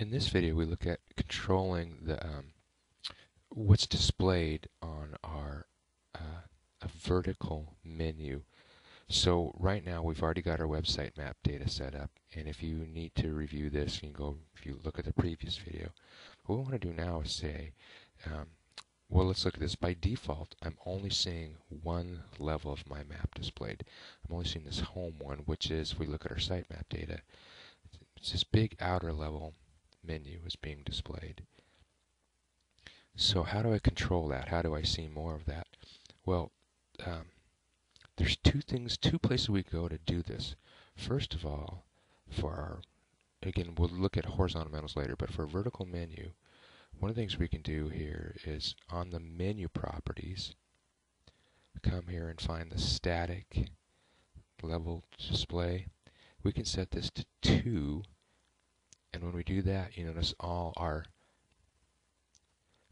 In this video, we look at controlling the um, what's displayed on our uh, a vertical menu. So right now, we've already got our website map data set up, and if you need to review this, you can go. If you look at the previous video, what we want to do now is say, um, well, let's look at this. By default, I'm only seeing one level of my map displayed. I'm only seeing this home one, which is, if we look at our sitemap data, it's this big outer level menu is being displayed. So how do I control that? How do I see more of that? Well, um, there's two things, two places we go to do this. First of all, for our, again, we'll look at horizontal menus later, but for a vertical menu, one of the things we can do here is on the menu properties, come here and find the static level display. We can set this to 2 and when we do that, you notice all our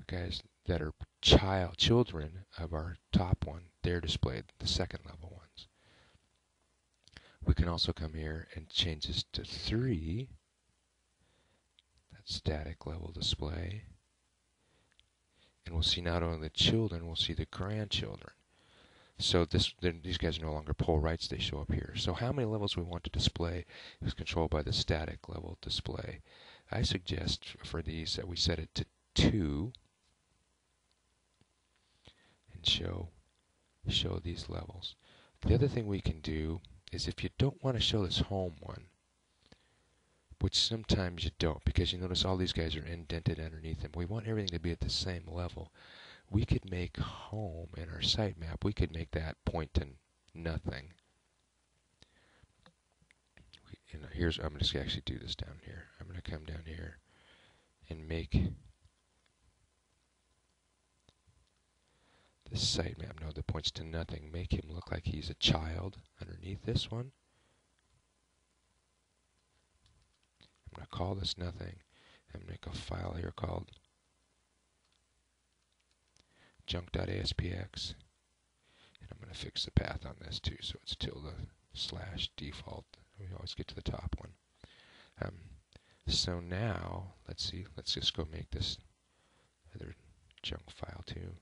guys that are child children of our top one, they're displayed, the second level ones. We can also come here and change this to 3. That static level display. And we'll see not only the children, we'll see the grandchildren. So this, these guys are no longer pole rights, they show up here. So how many levels we want to display is controlled by the static level display. I suggest for these that we set it to 2 and show, show these levels. The other thing we can do is if you don't want to show this home one, which sometimes you don't because you notice all these guys are indented underneath them. We want everything to be at the same level we could make home in our sitemap, we could make that point to nothing. You here's I'm just actually do this down here. I'm going to come down here and make this sitemap node that points to nothing. Make him look like he's a child underneath this one. I'm going to call this nothing and make a file here called junk.aspx. And I'm going to fix the path on this too, so it's tilde slash default. We always get to the top one. Um, so now, let's see, let's just go make this other junk file too.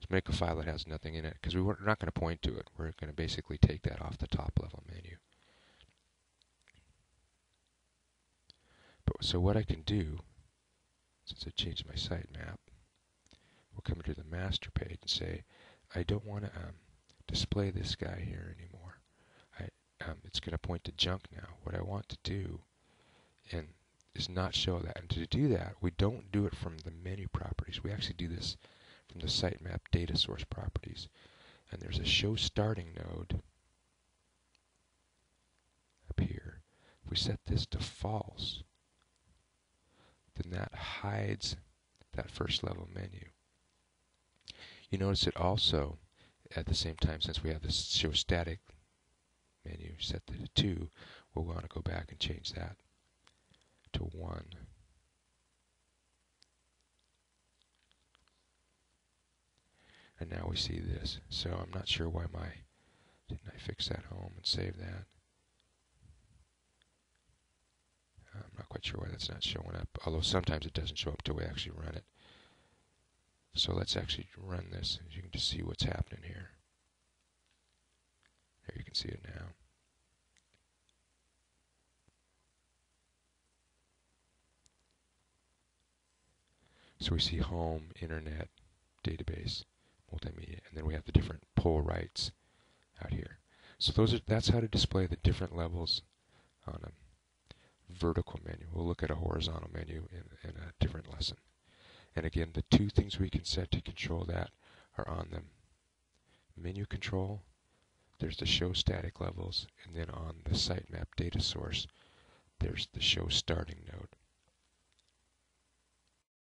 Let's make a file that has nothing in it, because we are not going to point to it. We're going to basically take that off the top level menu. But so what I can do, since I changed my sitemap, we'll come to the master page and say, I don't want to um, display this guy here anymore. I, um, it's going to point to junk now. What I want to do and is not show that. And to do that, we don't do it from the menu properties. We actually do this from the sitemap data source properties. And there's a show starting node up here. If we set this to false, then that hides that first level menu. You notice it also, at the same time, since we have this show static menu set to 2, we'll want to go back and change that to 1. And now we see this. So I'm not sure why my, didn't I fix that home and save that? I'm not quite sure why that's not showing up, although sometimes it doesn't show up till we actually run it. So let's actually run this. You can just see what's happening here. There you can see it now. So we see home, internet, database, multimedia, and then we have the different pull rights out here. So those are that's how to display the different levels on a vertical menu. We'll look at a horizontal menu in, in a different lesson. And again, the two things we can set to control that are on them. menu control. There's the show static levels, and then on the sitemap data source, there's the show starting node.